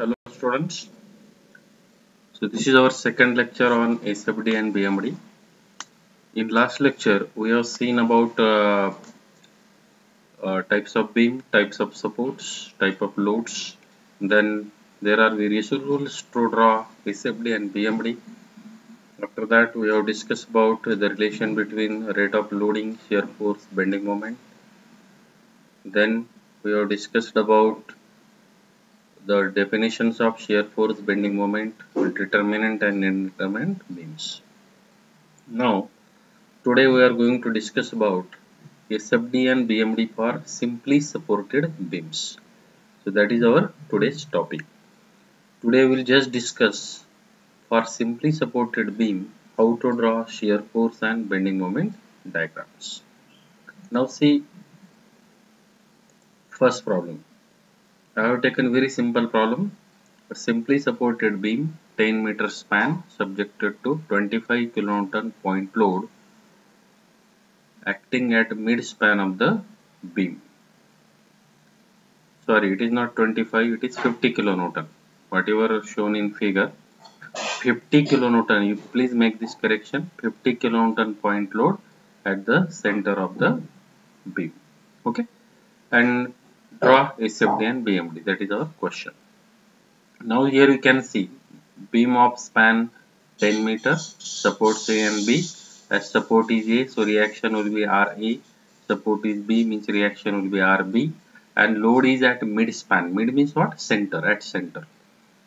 Hello students. So this is our second lecture on SFD and BMD. In last lecture we have seen about uh, uh, types of beam, types of supports, type of loads. Then there are various rules to draw SFD and BMD. After that we have discussed about the relation between rate of loading, shear force, bending moment. Then we have discussed about the definitions of shear force, bending moment, determinate and indeterminate beams. Now, today we are going to discuss about SFD and BMD for simply supported beams. So that is our today's topic. Today we will just discuss for simply supported beam how to draw shear force and bending moment diagrams. Now see first problem I have taken very simple problem. A simply supported beam 10 meter span subjected to 25 kilonewton point load acting at mid span of the beam. Sorry, it is not 25, it is 50 kilonewton. Whatever shown in figure, 50 kilonewton. You please make this correction. 50 kilonewton point load at the center of the beam. Okay, and draw SFD and BMD that is our question. Now here you can see beam of span 10 meters supports A and B. As support is A so reaction will be RA support is B means reaction will be RB and load is at mid span. Mid means what? Center at center.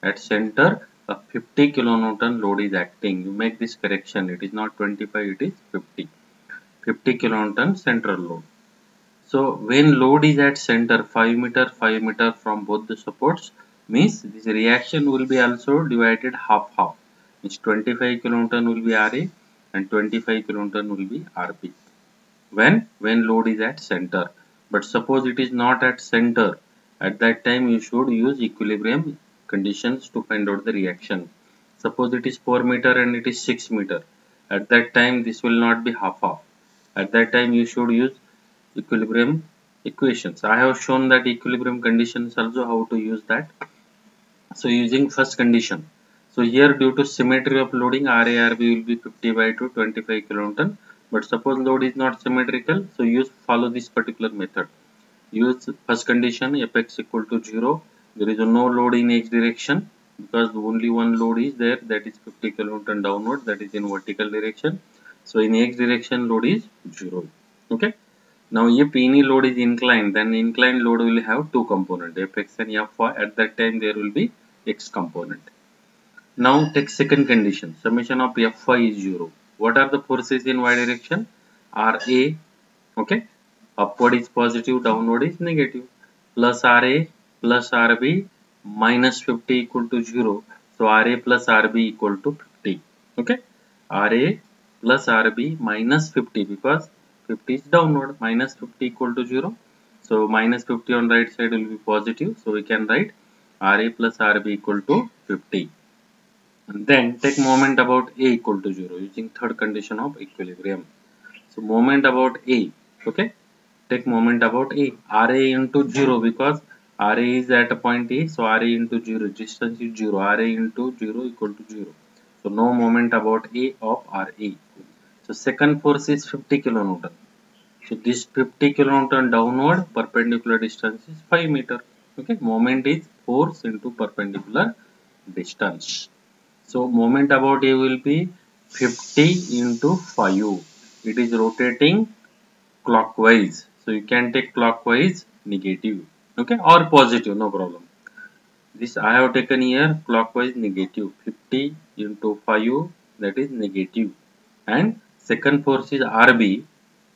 At center a 50 kilonewton load is acting. You make this correction. It is not 25 it is 50 50 kilonewton central load so when load is at center 5 meter 5 meter from both the supports means this reaction will be also divided half half. Means 25 kilonewton will be RA and 25 kilonewton will be RB. When? When load is at center. But suppose it is not at center at that time you should use equilibrium conditions to find out the reaction. Suppose it is 4 meter and it is 6 meter. At that time this will not be half half. At that time you should use equilibrium equations. I have shown that equilibrium conditions also how to use that. So using first condition. So here due to symmetry of loading RARB will be 50 by 2 25 kilonewton. But suppose load is not symmetrical so use follow this particular method. Use first condition fx equal to 0. There is no load in x direction because only one load is there that is 50 kilonewton downward that is in vertical direction. So in x direction load is 0. Okay. Now if any load is inclined then inclined load will have two components fx and fy at that time there will be x component. Now take second condition summation of fy is 0. What are the forces in y direction? Ra okay upward is positive downward is negative plus Ra plus Rb minus 50 equal to 0. So Ra plus Rb equal to 50 okay Ra plus Rb minus 50 because 50 is downward minus 50 equal to 0 so minus 50 on right side will be positive. So we can write ra plus rb equal to 50 and then take moment about a equal to 0 using third condition of equilibrium. So moment about a okay? Take moment about a. Ra into 0 because ra is at a point a so ra into 0 distance is 0 ra into 0 equal to 0 so no moment about a of ra so second force is 50 kilonewton. So this 50 kilonewton downward perpendicular distance is 5 meter. Okay, moment is force into perpendicular distance. So moment about A will be 50 into 5. It is rotating clockwise. So you can take clockwise negative. Okay, or positive, no problem. This I have taken here clockwise negative 50 into 5 that is negative and second force is RB.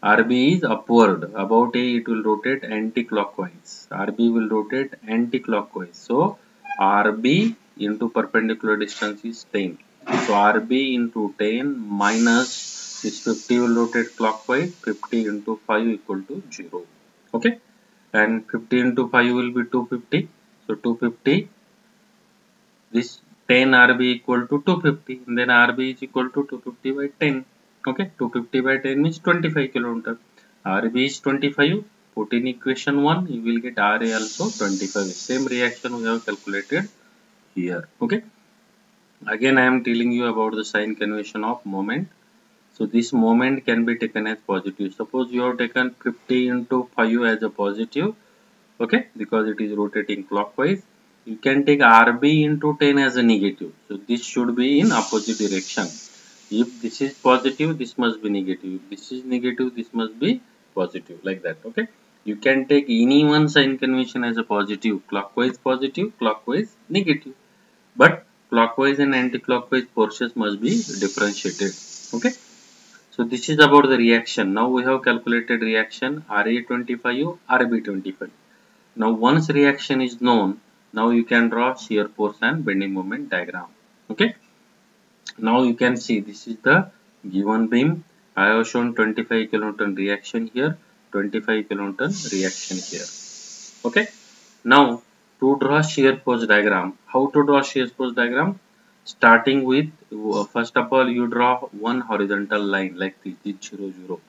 RB is upward. About A it will rotate anti-clockwise. RB will rotate anti-clockwise. So RB into perpendicular distance is 10. So RB into 10 minus this 50 will rotate clockwise. 50 into 5 equal to 0. Okay. And 50 into 5 will be 250. So 250. This 10 RB equal to 250. And then RB is equal to 250 by 10 okay 250 by 10 means 25 kilometer. Rb is 25 put in equation 1 you will get ra also 25 same reaction we have calculated here. Okay. Again I am telling you about the sign convention of moment. So this moment can be taken as positive. Suppose you have taken 50 into 5 as a positive. Okay because it is rotating clockwise. You can take RB into 10 as a negative. So this should be in opposite direction if this is positive this must be negative. If this is negative this must be positive like that okay? You can take any one sign convention as a positive. Clockwise positive clockwise negative. But clockwise and anti-clockwise forces must be differentiated okay? So this is about the reaction. Now we have calculated reaction ra25 rb25 now once reaction is known now you can draw shear force and bending moment diagram okay now you can see this is the given beam. I have shown 25 kilonewton reaction here 25 kilonewton reaction here. Okay? Now to draw shear force diagram. How to draw shear force diagram? Starting with uh, first of all you draw one horizontal line like this is 0 0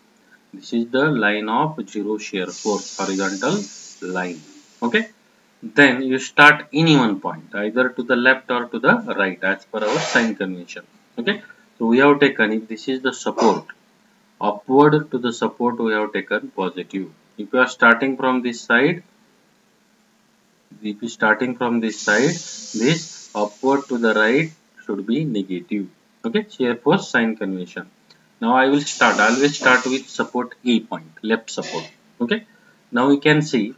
this is the line of zero shear force horizontal line. Okay then you start any one point either to the left or to the right as per our sign convention. Okay? So we have taken if this is the support upward to the support we have taken positive. If you are starting from this side if you starting from this side this upward to the right should be negative. Okay? Shear force sign convention. Now i will start i always start with support a point left support. Okay? Now you can see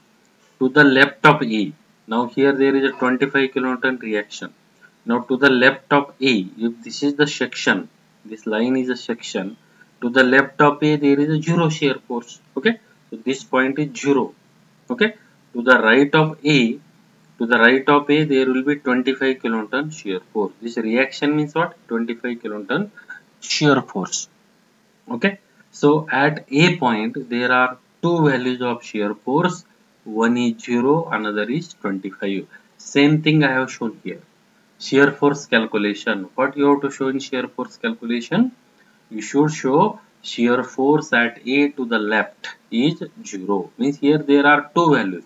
to the left of a now here there is a 25 kilonewton reaction. Now to the left of a if this is the section this line is a section to the left of a there is a zero shear force okay? So this point is zero okay? To the right of a to the right of a there will be 25 kilonewton shear force. This reaction means what? 25 kilonewton shear force okay? So at a point there are two values of shear force one is 0 another is 25 same thing i have shown here. Shear force calculation. What you have to show in shear force calculation? You should show shear force at a to the left is 0 means here there are two values.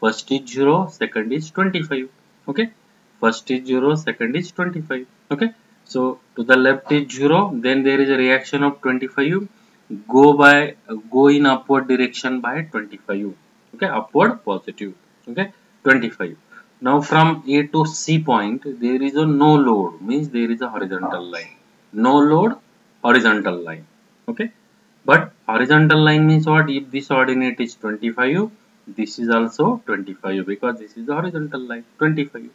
First is 0 second is 25 okay? First is 0 second is 25 okay? So to the left is 0 then there is a reaction of 25 go by go in upward direction by 25 okay upward positive okay 25 now from a to c point there is a no load means there is a horizontal line no load horizontal line okay but horizontal line means what if this ordinate is 25 this is also 25 because this is the horizontal line 25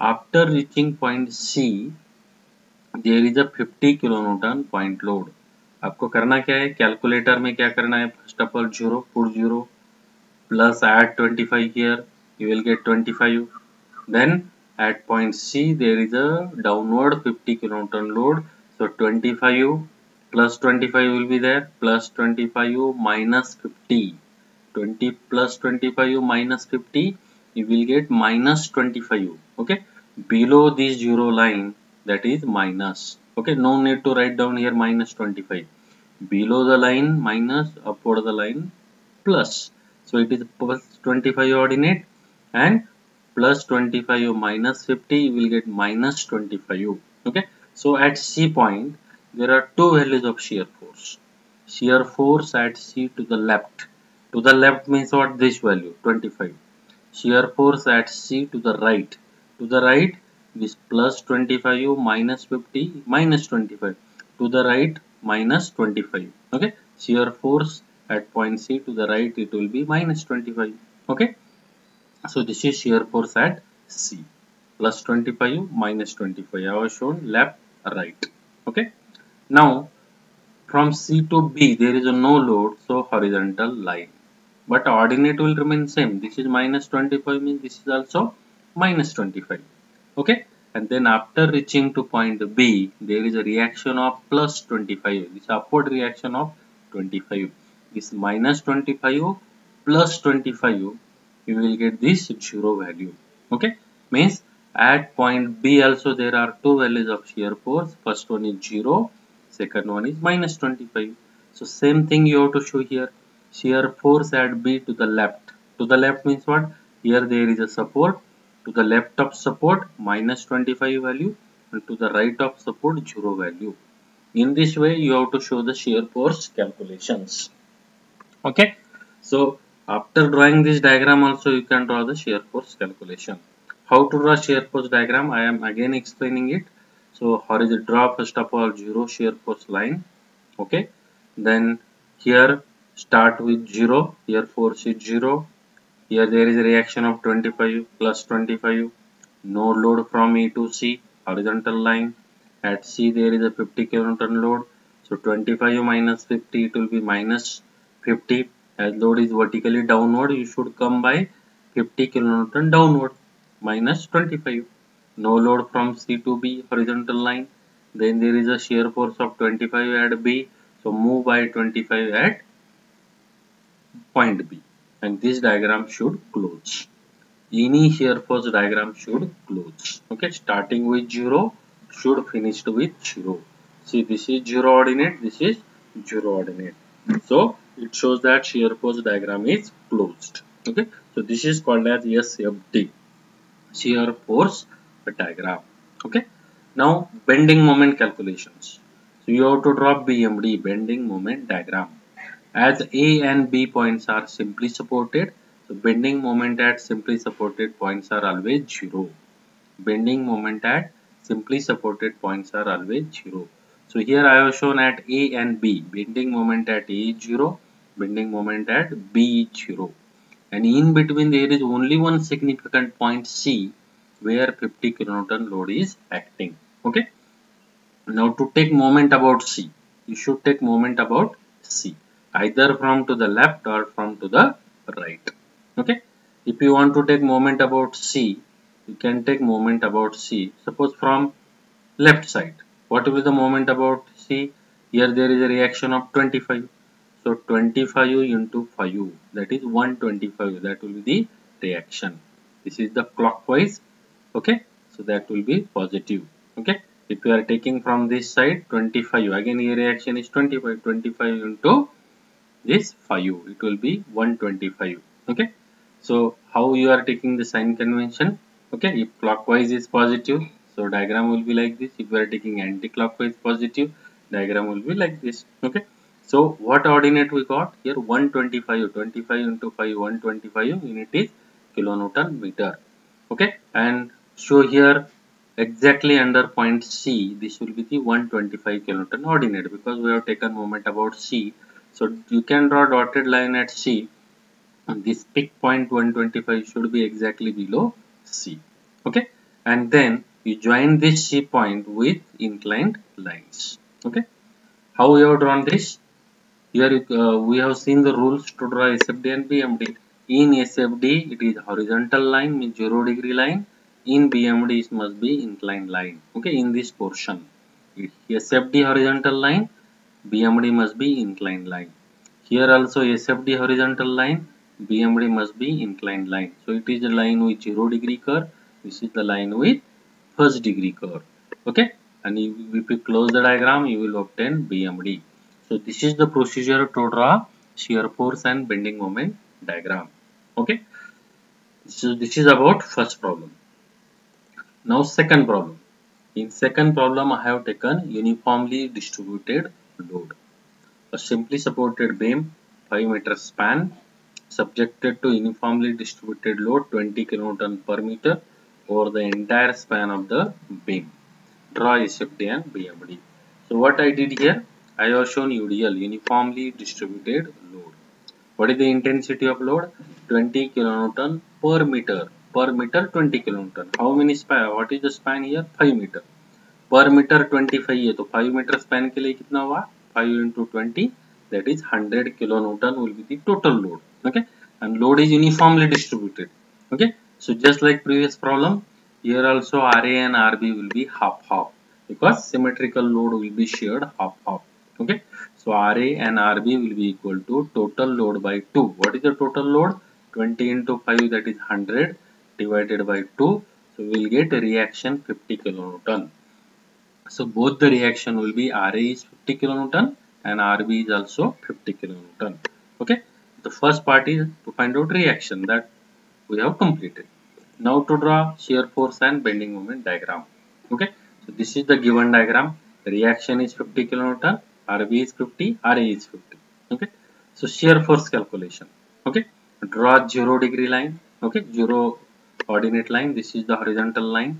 after reaching point c there is a 50 kilonewton point load आपको करना क्या है calculator में क्या करना है first of all zero put zero plus add 25 here you will get 25 then at point C there is a downward 50 kilonewton load. So 25 plus 25 will be there plus 25 minus 50 20 plus 25 minus 50 you will get minus 25 okay? Below this zero line that is minus okay? No need to write down here minus 25 below the line minus upward the line plus so it is plus 25 ordinate and plus 25 minus 50 you will get minus 25 okay? So at c point there are two values of shear force. Shear force at c to the left. To the left means what? This value 25 shear force at c to the right. To the right this plus 25 minus 50 minus 25 to the right minus 25 okay? Shear force at point c to the right it will be minus 25 okay? So this is shear force at c. Plus 25 minus 25 i have shown left right okay? Now from c to b there is a no load so horizontal line. But ordinate will remain same. This is minus 25 means this is also minus 25 okay? And then after reaching to point B there is a reaction of plus 25 this upward reaction of 25 this minus 25 plus 25 you will get this zero value. Okay? Means at point B also there are two values of shear force. First one is 0 zero second one is minus 25 so same thing you have to show here. Shear force at B to the left. To the left means what? Here there is a support. To the left of support minus 25 value. And to the right of support 0 value. In this way you have to show the shear force calculations. Okay. So after drawing this diagram also you can draw the shear force calculation. How to draw shear force diagram I am again explaining it. So horizontal draw first of all 0 shear force line. Okay. Then here start with 0 here force is 0 here there is a reaction of 25 plus 25 no load from E to C horizontal line at C there is a 50 kilonewton load so 25 minus 50 it will be minus 50 as load is vertically downward you should come by 50 kilonewton downward minus 25 no load from C to B horizontal line. Then there is a shear force of 25 at B so move by 25 at point B. And this diagram should close. Any shear force diagram should close. Okay starting with 0 should finish with 0 see this is 0 ordinate this is 0 ordinate. So it shows that shear force diagram is closed. Okay? So this is called as SFD shear force diagram. Okay? Now bending moment calculations. So you have to draw BMD bending moment diagram. As A and B points are simply supported so bending moment at simply supported points are always 0 bending moment at simply supported points are always 0. So here I have shown at A and B, bending moment at A is 0, bending moment at B is 0. And in between there is only one significant point C where 50 kilonewton load is acting. Okay. Now to take moment about C, you should take moment about C either from to the left or from to the right. Okay. If you want to take moment about C, you can take moment about C. Suppose from left side. What will be the moment about C? Here there is a reaction of 25. So 25 into 5 that is 125 that will be the reaction. This is the clockwise. Okay. So that will be positive. Okay. If you are taking from this side 25 again here reaction is 25 25 into this 5 it will be 125 okay so how you are taking the sign convention okay if clockwise is positive so diagram will be like this. If we are taking anti-clockwise positive diagram will be like this. Okay? So what ordinate we got? Here 125 25 into 5 125 unit is kilonewton meter. Okay? And show here exactly under point C this will be the 125 kilonewton ordinate because we have taken moment about C. So you can draw dotted line at C. This peak point 125 should be exactly below C. Okay, and then you join this C point with inclined lines. Okay, how we have drawn this? Here uh, we have seen the rules to draw SFD and BMD. In SFD, it is horizontal line, means 0 degree line. In BMD, it must be inclined line. Okay, in this portion. SFD horizontal line, BMD must be inclined line. Here also SFD horizontal line, BMD must be inclined line. So it is a line with 0 degree curve. This is the line with first degree curve. Okay. And if you close the diagram, you will obtain BMD. So this is the procedure to draw shear force and bending moment diagram. Okay. So this is about first problem. Now second problem. In second problem, I have taken uniformly distributed load. A simply supported beam, 5 meter span subjected to uniformly distributed load 20 kN per meter over the entire span of the beam. Draw SFD and BMD. So what I did here, I have shown UDL uniformly distributed load. What is the intensity of load? 20 kN per meter. Per meter 20 kN. How many span? What is the span here? 5 meter. Per meter 25 है तो 5 meter span के लिए कितना हुआ 5 into 20 that is 100 kilonewton will be the total load okay and load is uniformly distributed okay so just like previous problem here also RA and RB will be half half because symmetrical load will be shared half half. Okay? So RA and RB will be equal to total load by 2 what is the total load? 20 into 5 that is 100 divided by 2 so we will get a reaction 50 kilonewton. So both the reaction will be RA is 50 kilonewton and RB is also 50 kilonewton. Okay, the first part is to find out reaction. That we have completed. now to draw shear force and bending moment diagram. Okay? So this is the given diagram. Reaction is 50 kilonewton rb is 50 ra is 50 okay? So shear force calculation. Okay? Draw zero degree line. Okay? Zero ordinate line. This is the horizontal line.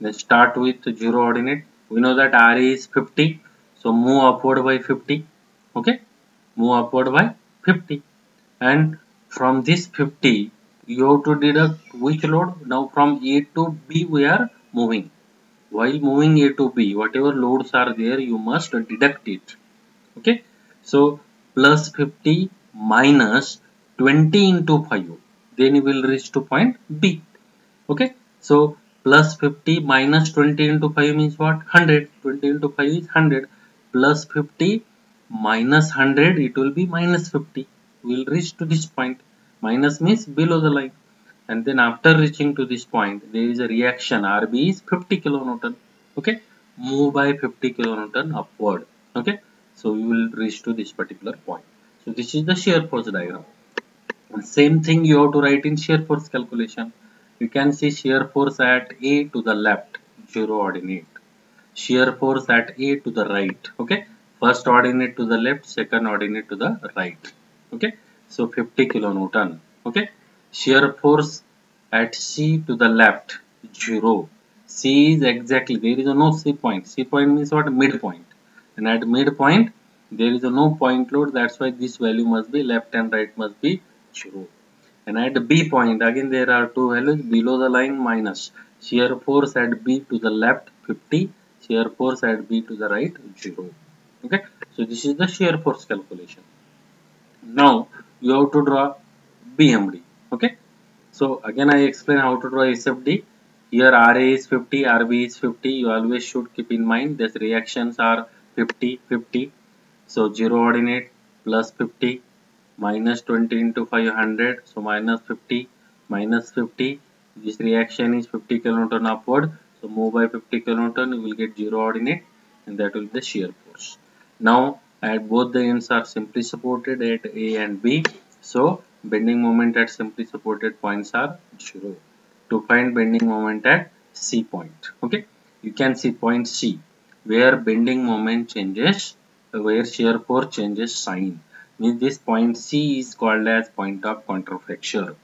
Then start with zero ordinate. We know that ra is 50 so move upward by 50 okay? Move upward by 50 and from this 50 you have to deduct which load. Now from a to b we are moving. While moving a to b whatever loads are there you must deduct it. Okay? So plus 50 minus 20 into 5 then you will reach to point b. Okay? So plus 50 minus 20 into 5 means what? 100 20 into 5 is 100 plus 50 minus 100 it will be minus 50 we will reach to this point minus means below the line. And then after reaching to this point there is a reaction. Rb is 50 kilonewton. Okay? Move by 50 kilonewton upward. Okay? So we will reach to this particular point. So this is the shear force diagram. Same thing you have to write in shear force calculation. You can see shear force at a to the left zero ordinate. Shear force at a to the right. Okay? First ordinate to the left second ordinate to the right. Okay so 50 kilonewton okay? Shear force at c to the left 0 c is exactly there is no c point. C point means what? Midpoint. And at midpoint there is no point load. That's why this value must be left and right must be 0 and at b point again there are two values below the line minus. Shear force at b to the left 50 shear force at b to the right 0 okay? So this is the shear force calculation. Now you have to draw bmd okay? So again i explain how to draw sfd here ra is 50 rb is 50 you always should keep in mind these reactions are 50 50 so 0 ordinate plus 50 minus 20 into 500 so minus 50 minus 50 this reaction is 50 kilonewton upward. So move by 50 kilonewton you will get 0 ordinate and that will be the shear force. Now at both the ends are simply supported at a and b so bending moment at simply supported points are 0 to find bending moment at c point okay you can see point c where bending moment changes where shear force changes sign means this point C is called as point of contraflexure.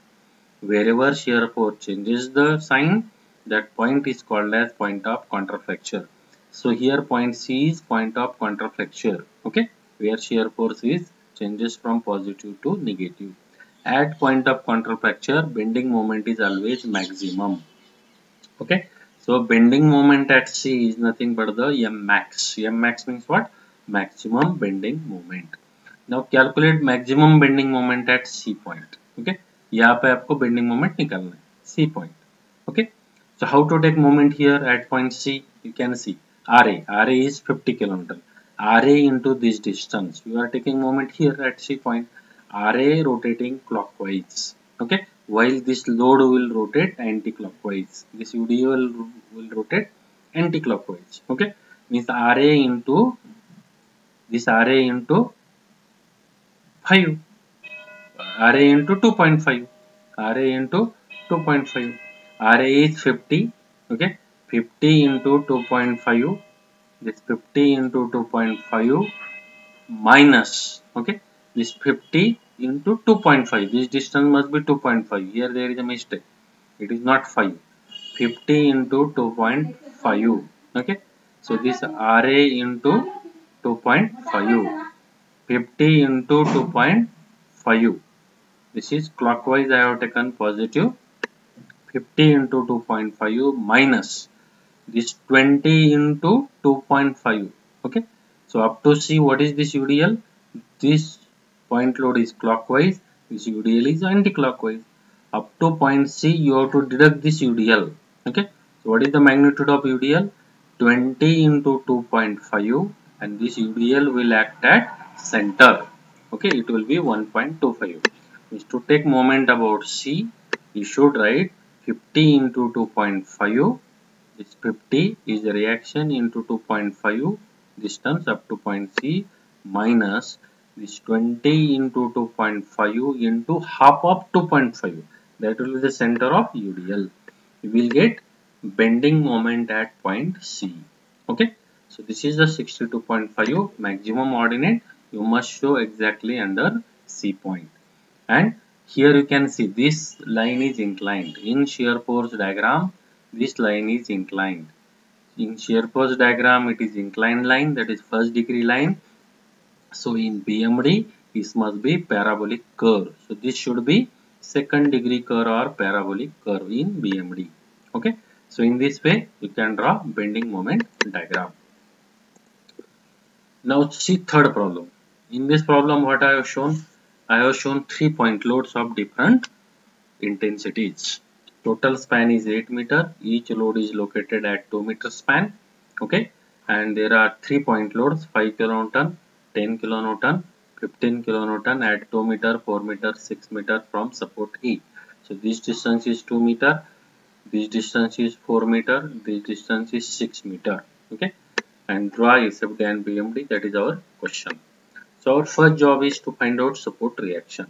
Wherever shear force changes the sign, that point is called as point of contraflexure. So here point C is point of contraflexure, okay, where shear force is changes from positive to negative. At point of counterfracture, bending moment is always maximum, okay. So bending moment at C is nothing but the M max. M max means what? Maximum bending moment. Now calculate maximum bending moment at C point okay यहाँ पे आपको bending moment निकालना है C point okay so how to take moment here at point c you can see ra ra is 50 kilometer ra into this distance. You are taking moment here at c point. Ra rotating clockwise. Okay? While this load will rotate anti-clockwise. This ud will, will rotate anti-clockwise. Okay? Means ra into this ra into 5 RA into 2.5 RA into 2.5 RA is 50 okay? 50 into 2.5 this 50 into 2.5 minus okay? This 50 into 2.5 this distance must be 2.5 here there is a mistake. It is not 5 50 into 2.5 okay? So this RA into 2.5 50 into 2.5 this is clockwise I have taken positive. 50 into 2.5 minus this 20 into 2.5 okay? So up to see what is this UDL this point load is clockwise this UDL is anti-clockwise. Up to point C you have to deduct this UDL okay? So what is the magnitude of UDL 20 into 2.5 and this UDL will act at center okay? It will be 1.25 is to take moment about c you should write 50 into 2.5 this 50 is the reaction into 2.5 distance up to point c minus this 20 into 2.5 into half of 2.5 that will be the center of udl. We will get bending moment at point C. Okay? So this is the 62.5 maximum ordinate. You must show exactly under C point. And here you can see this line is inclined. In shear force diagram this line is inclined. In shear force diagram it is inclined line that is first degree line. So in BMD this must be parabolic curve. So this should be second degree curve or parabolic curve in BMD okay? So in this way you can draw bending moment diagram. Now see third problem. In this problem what I have shown? I have shown three point loads of different intensities. Total span is 8 meter. Each load is located at 2 meter span. Okay. And there are three point loads 5 kilonewton, 10 kilonewton, 15 kilonewton at 2 meter, 4 meter, 6 meter from support E. So this distance is 2 meter. This distance is 4 meter. This distance is 6 meter. Okay. And draw SFD and BMD. That is our question. So our first job is to find out support reaction.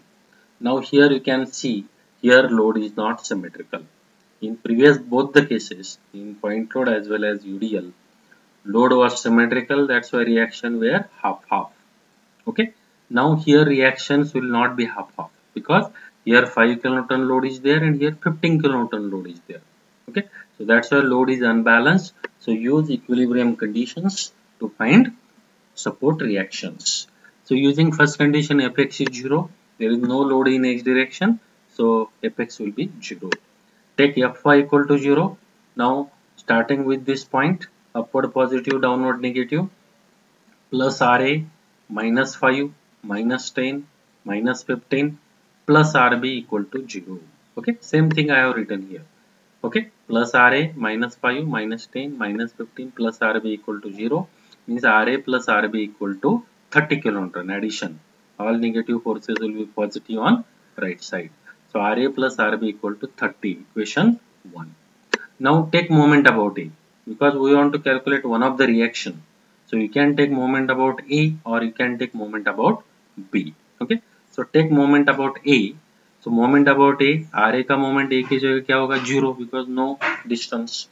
Now here you can see here load is not symmetrical. In previous both the cases in point load as well as UDL load was symmetrical that's why reaction were half half. Okay. Now here reactions will not be half half because here 5 kilonewton load is there and here 15 kilonewton load is there. Okay. So that's why load is unbalanced. So use equilibrium conditions to find support reactions. So using first condition fx is 0, there is no load in x direction, so fx will be 0. Take fy equal to 0. Now starting with this point, upward positive, downward negative, plus Ra, minus 5, minus 10, minus 15, plus Rb equal to 0. Okay, same thing I have written here. Okay, plus Ra, minus 5, minus 10, minus 15, plus Rb equal to 0 means Ra plus Rb equal to 30 kilonewton addition all negative forces will be positive on right side so Ra plus Rb equal to 30 equation 1 now take moment about A because we want to calculate one of the reaction so you can take moment about A or you can take moment about B okay so take moment about A so moment about A Ra का moment A की जगह क्या होगा zero because no distance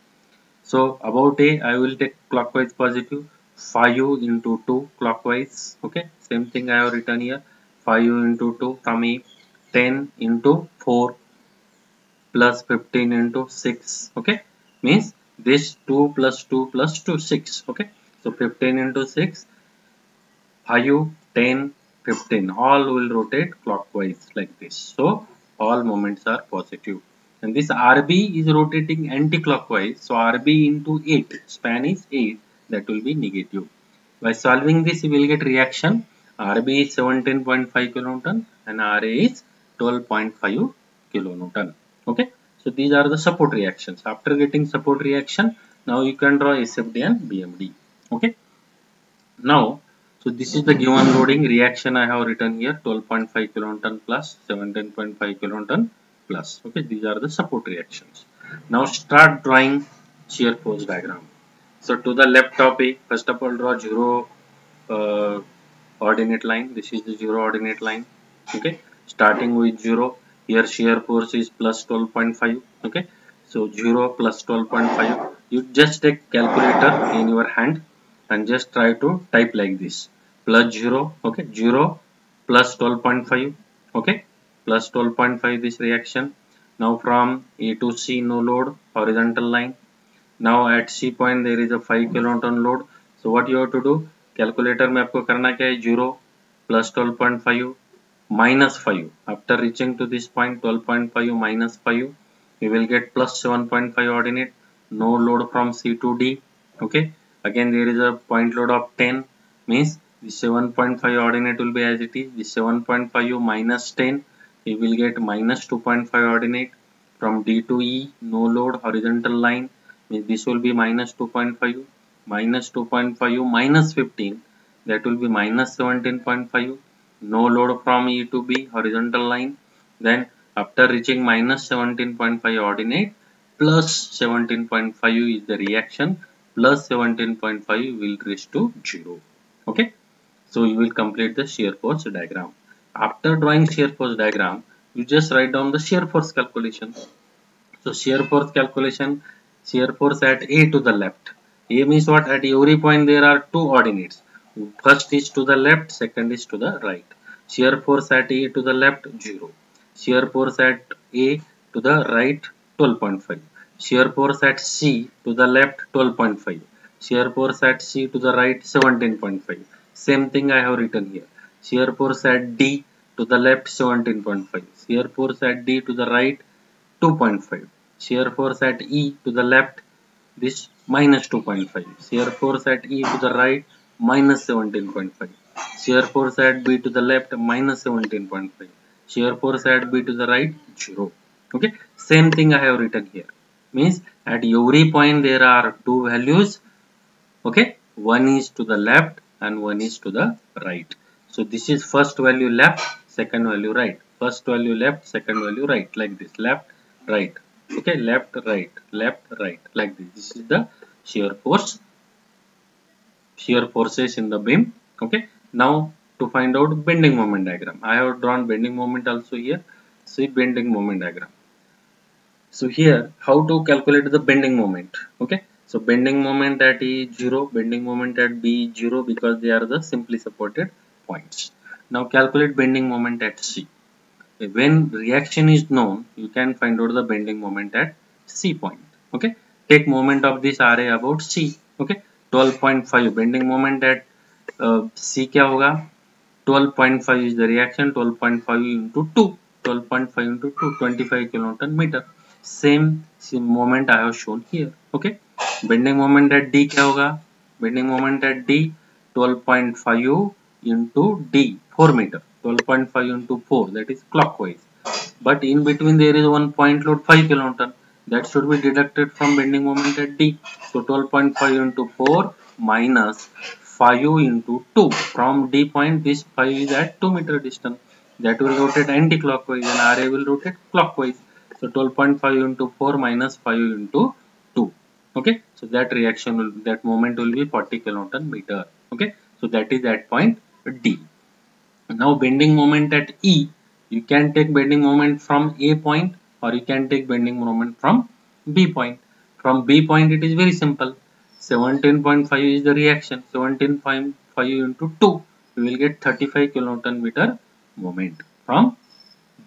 so about A I will take clockwise positive 5u into 2 clockwise okay same thing I have written here 5u into 2 from E 10 into 4 plus 15 into 6 okay? Means this 2 plus 2 plus 2 6 okay? So 15 into 6 5u 10 15 all will rotate clockwise like this. So all moments are positive. And this RB is rotating anti-clockwise. So RB into 8 span is 8 that will be negative. By solving this you will get reaction. RB is 17.5 kilonewton and RA is 12.5 kilonewton. Okay. So these are the support reactions. After getting support reaction now you can draw SFD and BMD. Okay. Now so this is the given loading reaction I have written here 12.5 kilonewton plus 17.5 kilonewton plus. Okay. These are the support reactions. Now start drawing shear force diagram. So to the left of A, first of all draw zero uh, ordinate line. This is the zero ordinate line. Okay. Starting with zero. Here shear force is plus 12.5. Okay. So 0 plus 12.5. You just take calculator in your hand and just try to type like this. Plus 0. Okay. 0 plus 12.5. Okay. Plus 12.5 this reaction. Now from A to C no load horizontal line now at C point there is a 5 kilonewton load so what you have to do calculator में आपको करना क्या है 0 plus 12.5 minus 5 after reaching to this point 12.5 minus 5 we will get plus 7.5 ordinate. No load from C to D. Okay? Again there is a point load of 10 means the 7.5 ordinate will be as it is. The 7.5 minus 10 we will get minus 2.5 ordinate. From D to E no load horizontal line. Means this will be minus 2.5 minus 2.5 minus 15 that will be minus 17.5 no load from E to B horizontal line then after reaching minus 17.5 ordinate plus 17.5 is the reaction plus 17.5 will reach to 0 okay so you will complete the shear force diagram after drawing shear force diagram you just write down the shear force calculation So shear force calculation, shear force at A to the left. A means what? At every point there are two ordinates. First is to the left, second is to the right. Shear force at A to the left 0. Shear force at A to the right 12.5. Shear force at C to the left 12.5. Shear force at C to the right 17.5. Same thing I have written here. Shear force at D to the left 17.5. Shear force at D to the right 2.5 shear force at E to the left this minus 2.5 shear force at E to the right minus 17.5 shear force at B to the left minus 17.5 shear force at B to the right 0 okay? Same thing I have written here. Means at every point there are two values. Okay? One is to the left and one is to the right. So this is first value left second value right. First value left second value right. Like this. Left right. Okay? Left right. Left right. Like this. This is the shear force shear forces in the beam okay? Now to find out bending moment diagram. I have drawn bending moment also here. See bending moment diagram. So here how to calculate the bending moment okay? So bending moment at e 0 bending moment at b 0 because they are the simply supported points. Now calculate bending moment at c. When reaction is known you can find out the bending moment at c point okay? Take moment of this RA about c okay 12.5 bending moment at uh, c क्या होगा 12.5 is the reaction 12.5 into 2 12.5 into 2 25 kilonewton meter same, same moment I have shown here okay bending moment at d क्या होगा bending moment at d 12.5 into d 4 meter 12.5 into 4 that is clockwise but in between there is one point load 5 kilonewton that should be deducted from bending moment at D. So 12.5 into 4 minus 5 into 2 from D point this 5 is at 2 meter distance. That will rotate anti-clockwise and RA will rotate clockwise. So 12.5 into 4 minus 5 into 2 okay? So that reaction will that moment will be 40 kilonewton meter. Okay? So that is at point D. Now bending moment at E, you can take bending moment from A point or you can take bending moment from B point. From B point it is very simple. 17.5 is the reaction. 17.5 into 2, you will get 35 kilonewton meter moment from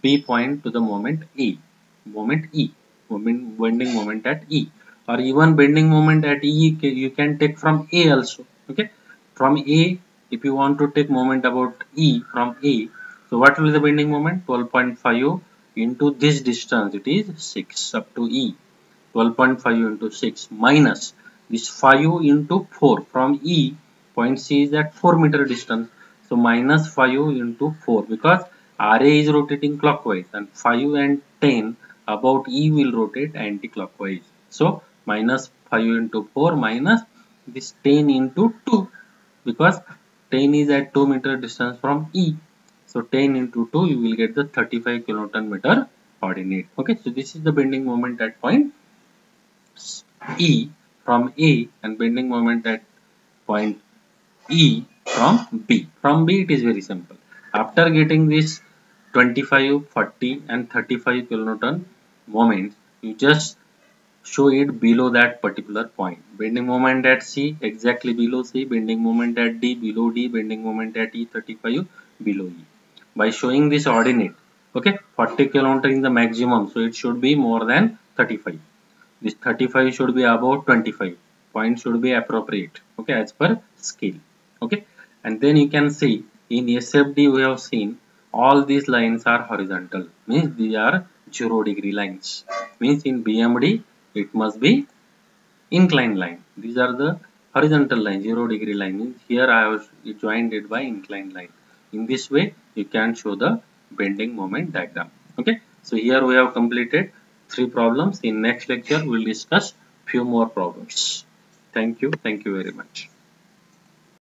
B point to the moment E. Moment E. Moment, bending moment at E. Or even bending moment at E, you can take from A also. Okay. From A if you want to take moment about E from A, so what will be the bending moment? 12.5 into this distance, it is 6 up to E. 12.5 into 6 minus this 5 into 4 from E, point C is at 4 meter distance. So minus 5 into 4 because RA is rotating clockwise and 5 and 10 about E will rotate anti-clockwise. So minus 5 into 4 minus this 10 into 2 because 10 is at 2 meter distance from E. So 10 into 2 you will get the 35 kilonewton meter coordinate. Okay, so this is the bending moment at point E from A and bending moment at point E from B. From B it is very simple. After getting this 25, 40 and 35 kilonewton moments, you just show it below that particular point. Bending moment at C exactly below C, bending moment at D below D, bending moment at E 35 below E. By showing this ordinate, okay, 40 kilonewton is the maximum, so it should be more than 35. This 35 should be about 25. Point should be appropriate, okay, as per scale, okay. And then you can see in SFD we have seen all these lines are horizontal, means these are 0 degree lines. Means in BMD it must be inclined line these are the horizontal line 0 degree line means here I have joined it by inclined line in this way you can show the bending moment diagram. Okay? So here we have completed three problems. In next lecture we'll discuss few more problems. Thank you. Thank you very much